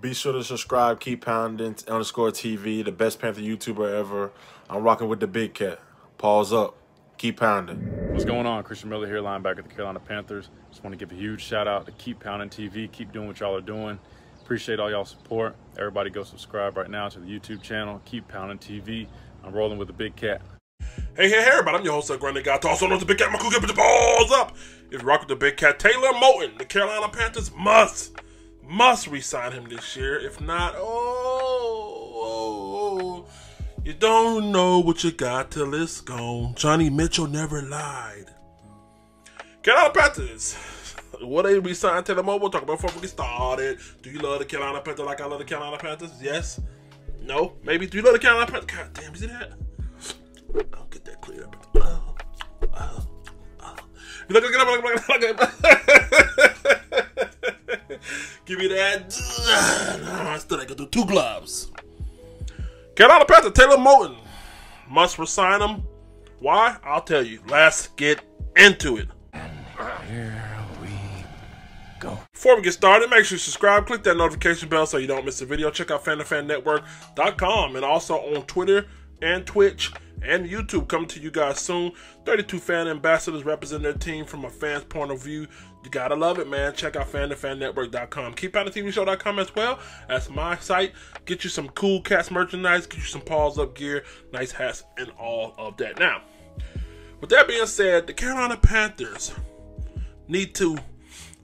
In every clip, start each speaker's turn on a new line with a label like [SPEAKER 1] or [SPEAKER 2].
[SPEAKER 1] Be sure to subscribe, keep pounding underscore TV, the best Panther YouTuber ever. I'm rocking with the big cat. Pause up. Keep pounding.
[SPEAKER 2] What's going on? Christian Miller here, linebacker of the Carolina Panthers. Just want to give a huge shout out to Keep Pounding TV. Keep doing what y'all are doing. Appreciate all y'all support. Everybody go subscribe right now to the YouTube channel, Keep Pounding TV. I'm rolling with the big cat.
[SPEAKER 3] Hey, hey, hey, everybody. I'm your host, Grande Guy. Also known as the Big Cat. My cool, get the balls up. If you rock with the Big Cat, Taylor Moton, the Carolina Panthers must must resign him this year. If not, oh, oh, oh, you don't know what you got till it's gone. Joni Mitchell never lied. Carolina Panthers. What they resign Taylor Moton? We'll talk about before we get started. Do you love the Carolina Panthers like I love the Carolina Panthers? Yes. No. Maybe. Do you love the Carolina Panthers? God damn, you see that? I'll get that cleared up. Oh, oh, oh. Look, look, look, look. Give me that. I still gonna do two gloves. Carolina Panthers, Taylor Moton. Must resign him. Why? I'll tell you. Let's get into it.
[SPEAKER 4] Here we go.
[SPEAKER 3] Before we get started, make sure you subscribe, click that notification bell so you don't miss a video. Check out fantofannetwork.com and also on Twitter and Twitch and YouTube coming to you guys soon. 32 fan ambassadors represent their team from a fan's point of view. You gotta love it, man. Check out TV show.com as well. That's my site. Get you some cool cats merchandise, get you some paws up gear, nice hats, and all of that. Now, with that being said, the Carolina Panthers need to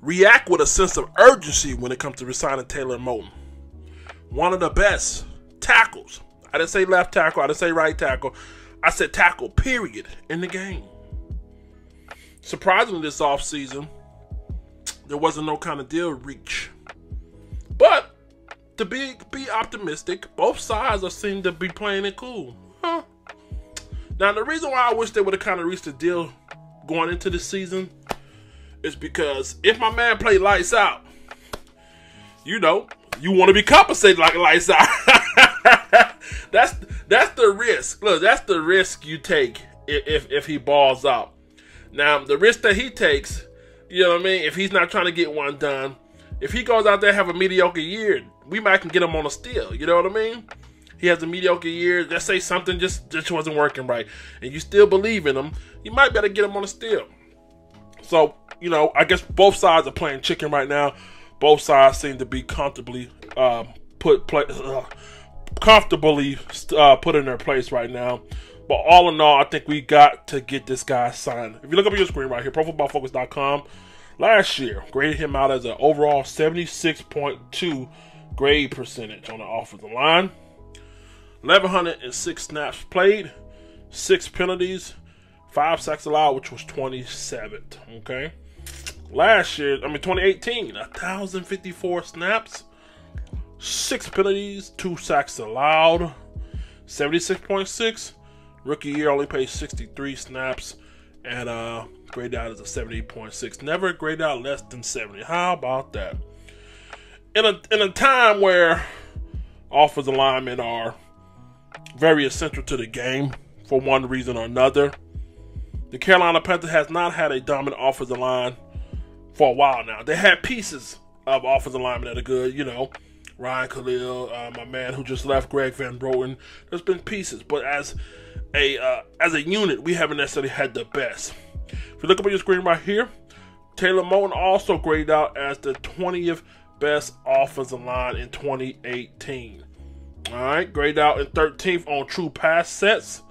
[SPEAKER 3] react with a sense of urgency when it comes to resigning Taylor Moton. One of the best tackles. I didn't say left tackle, I didn't say right tackle. I said tackle, period, in the game. Surprisingly, this offseason, there wasn't no kind of deal reach. But to be be optimistic, both sides are seem to be playing it cool. Huh. Now the reason why I wish they would have kind of reached a deal going into the season is because if my man played lights out, you know, you want to be compensated like lights out. that's that's the risk. Look, that's the risk you take if, if if he balls out. Now the risk that he takes, you know what I mean. If he's not trying to get one done, if he goes out there have a mediocre year, we might can get him on a steal. You know what I mean? He has a mediocre year. Let's say something just just wasn't working right, and you still believe in him. You might better get him on a steal. So you know, I guess both sides are playing chicken right now. Both sides seem to be comfortably um, put play, uh, comfortably uh, put in their place right now. But all in all, I think we got to get this guy signed. If you look up your screen right here, ProFootballFocus.com, last year graded him out as an overall 76.2 grade percentage on the offensive line. 1,106 snaps played, six penalties, five sacks allowed, which was 27th. Okay. Last year, I mean 2018, 1,054 snaps, six penalties, two sacks allowed, 76.6. Rookie year only played 63 snaps, and uh, grade out as a 70.6. Never grade out less than 70. How about that? In a in a time where offensive linemen are very essential to the game for one reason or another, the Carolina Panthers has not had a dominant offensive line for a while now. They had pieces of offensive linemen that are good, you know, Ryan Kalil, uh, my man who just left, Greg Van Roten. There's been pieces, but as a uh, as a unit, we haven't necessarily had the best. If you look up on your screen right here, Taylor Moton also graded out as the 20th best offensive line in 2018. All right, graded out in 13th on true pass sets,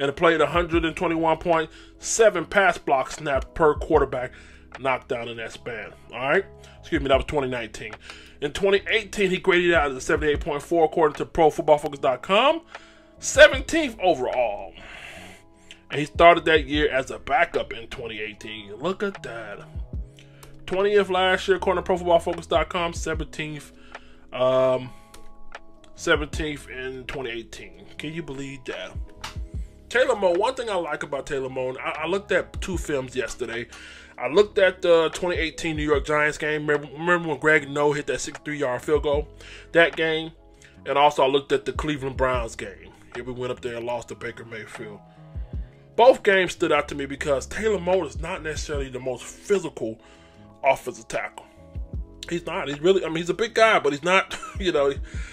[SPEAKER 3] and played 121.7 pass block snaps per quarterback knocked down in that span. All right, excuse me, that was 2019. In 2018, he graded out as a 78.4 according to ProFootballFocus.com, 17th overall. And he started that year as a backup in 2018. Look at that. 20th last year, according to ProFootballFocus.com, 17th, um, 17th in 2018. Can you believe that? Taylor Moe, one thing I like about Taylor Moe, I, I looked at two films yesterday. I looked at the 2018 New York Giants game. Remember, remember when Graham Gano hit that 63 yard field goal? That game. And also, I looked at the Cleveland Browns game. Here we went up there and lost to Baker Mayfield. Both games stood out to me because Taylor Moe is not necessarily the most physical offensive tackle. He's not. He's really. I mean, he's a big guy, but he's not. You know,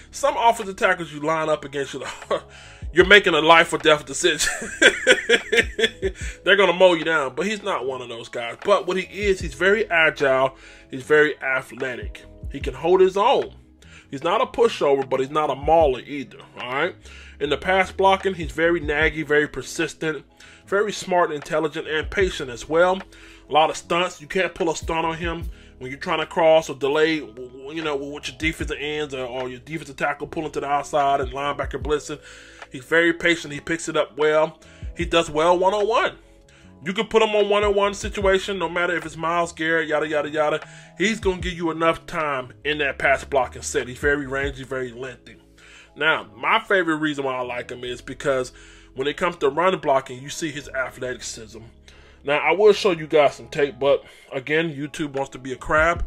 [SPEAKER 3] some offensive tackles you line up against, you you're making a life or death decision. They're gonna mow you down, but he's not one of those guys. But what he is, he's very agile. He's very athletic. He can hold his own. He's not a pushover, but he's not a mauler either. All right. In the pass blocking, he's very naggy, very persistent, very smart, intelligent, and patient as well. A lot of stunts. You can't pull a stunt on him when you're trying to cross or delay, you know, with your defensive ends or, or your defensive tackle pulling to the outside and linebacker blitzing. He's very patient. He picks it up well. He does well one on one. You can put him on one on one situation, no matter if it's Myles Garrett, yada yada yada. He's gonna give you enough time in that pass blocking set. He's very rangy, very lengthy. Now, my favorite reason why I like him is because when it comes to run blocking, you see his athleticism. Now, I will show you guys some tape, but again, YouTube wants to be a crab.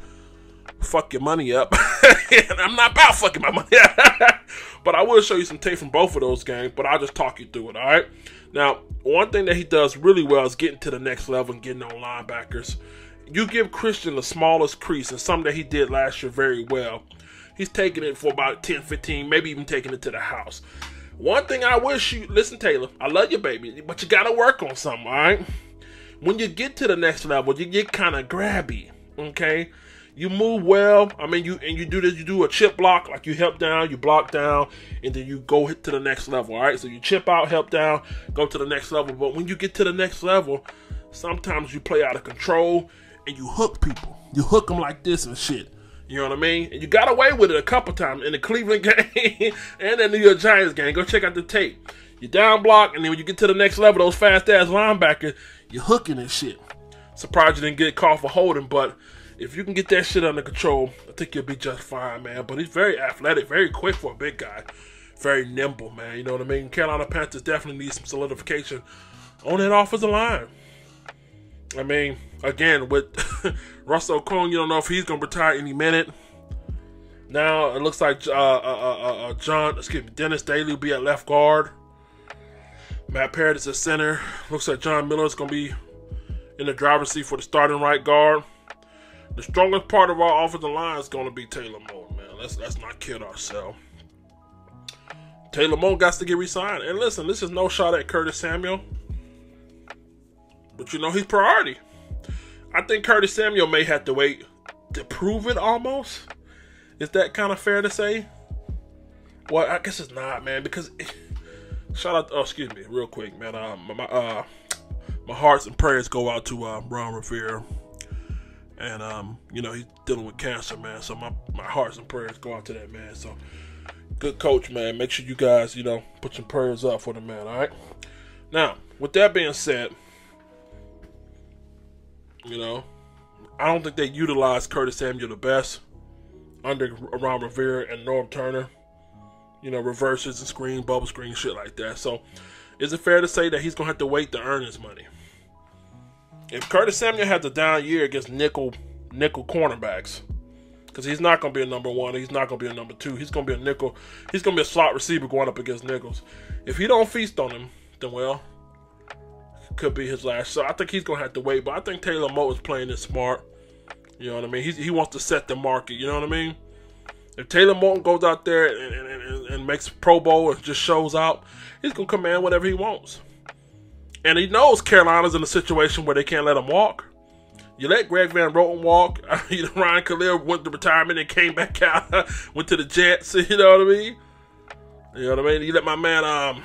[SPEAKER 3] Fuck your money up. and I'm not about fucking my money up. but I will show you some tape from both of those games, but I'll just talk you through it, all right? Now, one thing that he does really well is getting to the next level and getting on linebackers. You give Christian the smallest crease, and something that he did last year very well. He's taking it for about 10, 15, maybe even taking it to the house. One thing I wish you listen, Taylor, I love you, baby, but you gotta work on something, all right? When you get to the next level, you get kind of grabby, okay? You move well. I mean, you and you do this. You do a chip block, like you help down, you block down, and then you go hit to the next level. All right, so you chip out, help down, go to the next level. But when you get to the next level, sometimes you play out of control and you hook people. You hook them like this and shit. You know what I mean? And you got away with it a couple times in the Cleveland game and the New York Giants game. Go check out the tape. You down block, and then when you get to the next level, those fast ass linebackers, you're hooking and shit. Surprised you didn't get caught for holding, but if you can get that shit under control, I think you'll be just fine, man. But he's very athletic, very quick for a big guy, very nimble, man. You know what I mean? Carolina Panthers definitely need some solidification on that offensive line. I mean, again, with Russell Okung, you don't know if he's gonna retire any minute. Now it looks like uh, uh, uh, uh, John, excuse me, Dennis Daly will be at left guard. Matt Peart is at center. Looks like John Miller is gonna be in the driver's seat for the starting right guard. The strongest part of our offensive line is going to be Taylor Moore, man. Let's let's not kid ourselves. Taylor Moore got to get resigned. And listen, this is no shot at Curtis Samuel, but you know he's priority. I think Curtis Samuel may have to wait to prove it. Almost is that kind of fair to say? Well, I guess it's not, man. Because it, shout out, oh excuse me, real quick, man. Uh, my uh, my hearts and prayers go out to uh, Ron Rivera and um, you know he's dealing with cancer, man. So my my hearts and prayers go out to that man. So good coach, man. Make sure you guys, you know, put some prayers up for the man. All right. Now, with that being said, you know, I don't think they utilized Curtis Samuel the best under Ron Rivera and Norv Turner. You know, reverses and screen, bubble screen, shit like that. So, is it fair to say that he's gonna have to wait to earn his money? If Curtis Samuel has a down year against nickel nickel cornerbacks, because he's not going to be a number one, he's not going to be a number two, he's going to be a nickel, he's going to be a slot receiver going up against nickels. If he don't feast on him, then well, could be his last. So I think he's going to have to wait. But I think Taylor Moe is playing it smart. You know what I mean? He's, he wants to set the market. You know what I mean? If Taylor Moton goes out there and, and, and, and makes Pro Bowl and just shows out, he's going to command whatever he wants. And he knows Carolina's in a situation where they can't let him walk. You let Greg Van Roten walk. you know, Ryan Kalil went to retirement and came back out, went to the Jets. You know what I mean? You know what I mean? You let my man, um,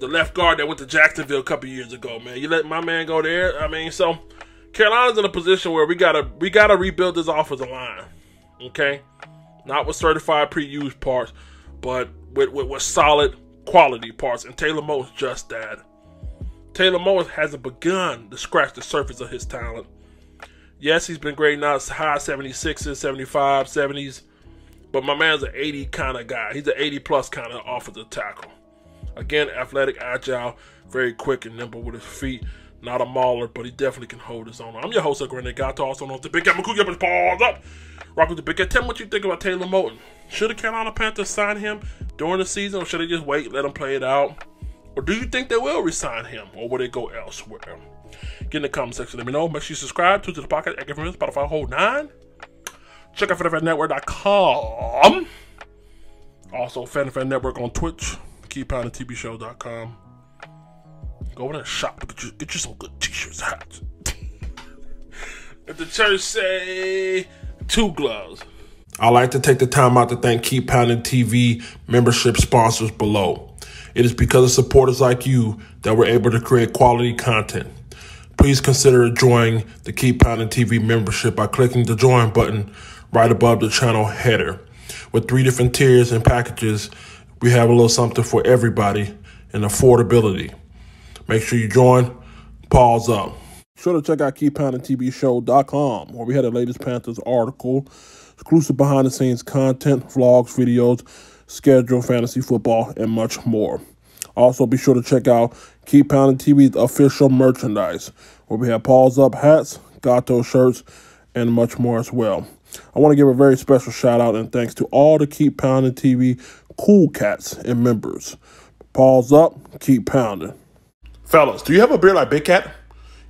[SPEAKER 3] the left guard that went to Jacksonville a couple years ago, man. You let my man go there. I mean, so Carolina's in a position where we gotta we gotta rebuild this offensive line. Okay, not with certified pre-used parts, but with, with, with solid quality parts, and Taylor Moe is just that. Taylor Moe hasn't begun to scratch the surface of his talent. Yes, he's been great now, high 76s, 75, 70s, but my man's an 80 kind of guy. He's an 80 plus kind of offensive tackle. Again, athletic, agile, very quick and nimble with his feet. Not a mauler, but he definitely can hold his own. I'm your host, Grenade Gato, also known as the Big Cat McCool. Paws up. Rock with the Big Cat. Tell me what you think about Taylor Moton. Should the Carolina Panthers sign him during the season, or should they just wait, let him play it out? Or do you think they will resign him, or will they go elsewhere? Get in the comment section. Let me know. Make sure you subscribe to the podcast. At Giving Spotify, Hold 9. Check out FanFanNetwork.com. Also, FanFan Network on Twitch, KeepPoundingTVShow.com. Go there and shop. Get you, get you some good t-shirts, hats. if the church say two gloves. I'd like to take the time out to thank Keep Pounding TV membership sponsors below. It is because of supporters like you that we're able to create quality content. Please consider joining the Keep Pounding TV membership by clicking the join button right above the channel header. With three different tiers and packages, we have a little something for everybody and affordability. Make sure you join. Pause up. Sure to check out KeepPoundingTVShow.com, where we had the latest Panthers article, exclusive behind the scenes content, vlogs, videos, schedule, fantasy football, and much more. Also, be sure to check out Keep Pounding TV's official merchandise, where we have Pause Up hats, Gato shirts, and much more as well. I want to give a very special shout out and thanks to all the Keep Pounding TV cool cats and members. Pause up, keep pounding. Fellas, do you have a beard like Big Cat?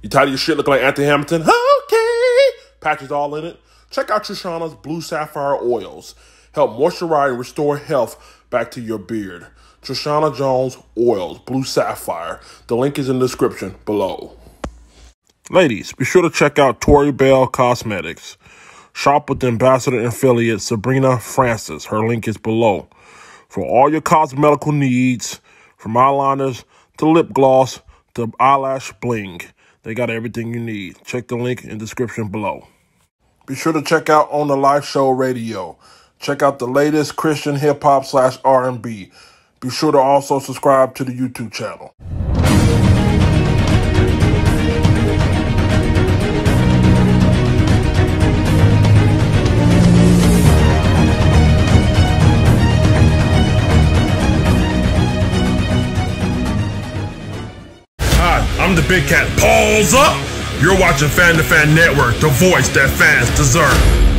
[SPEAKER 3] You tired of your shit looking like Anthony Hamilton? Okay! Patches all in it. Check out Trishana's Blue Sapphire Oils. Help moisturize and restore health back to your beard. Trishana Jones Oils, Blue Sapphire. The link is in the description below. Ladies, be sure to check out Tori Belle Cosmetics. Shop with ambassador and affiliate Sabrina Francis. Her link is below. For all your cosmetical needs, from eyeliners to lip gloss to eyelash bling, they got everything you need. Check the link in the description below. Be sure to check out On the Live Show Radio. Check out the latest Christian hip hop slash R&B. Be sure to also subscribe to the YouTube channel. I'm the Big Cat. Pause up! You're watching Fan to Fan Network, the voice that fans deserve.